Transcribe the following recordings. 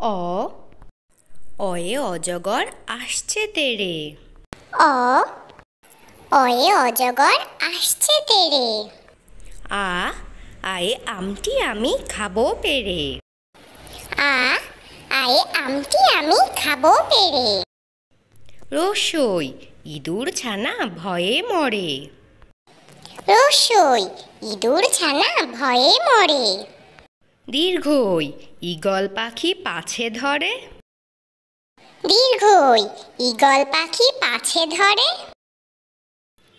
অ। অয়ে অজগর আসছে তেরে। অ। অয়ে অজগর আসছে তেরে। আ আয়ে আমটি আমি খাব পেরে। আ আয়ে আমটি আমি খাব পেরে। রসই ইঁদুর ছানা ভয়ে মরে। রসই ইঁদুর ছানা ভয়ে মরে। দীর্ঘই ঈগল পাখি পাছে ধরে? দীর্ঘই ঈগল পাখি পাছে ধরে?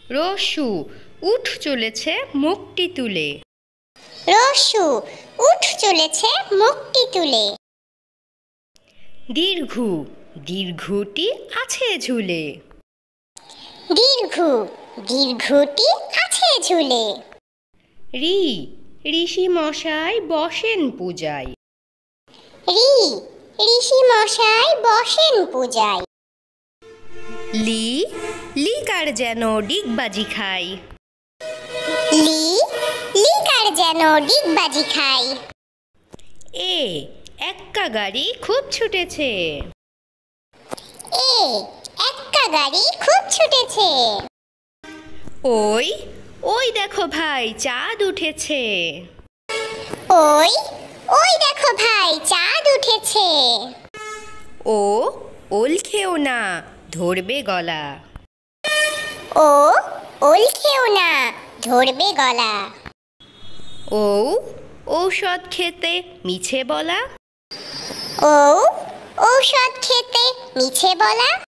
রসু উঠ চলেছে মুখটি তুলে। রসু উঠ চলেছে মুখটি তুলে। দীর্ঘ দীর্ঘটি আছে ঝুলে। দীর্ঘ দীর্ঘটি আছে ঝুলে। রি ঋষি মশাই বসেন পূজায়। রি ঋষি মশাই বসেন পূজায়। লি লিকার যেন ডিগবাজি খাই লি লিকার যেন ডিগবাজি খাই এ এক্কা গাড়ি খুব ছুটেছে। এ একটা গাড়ি খুব ছুটেছে। ওই ওই দেখো ভাই চাঁদ উঠেছে। ওই ওই দেখো ভাই চাঁদ উঠেছে। ও ওল খেও না ধরবে গলা। ও ওল খেও না ধরবে গলা। ও ঔষধ খেতে মিছে বলা। ও ঔষধ খেতে মিছে বলা।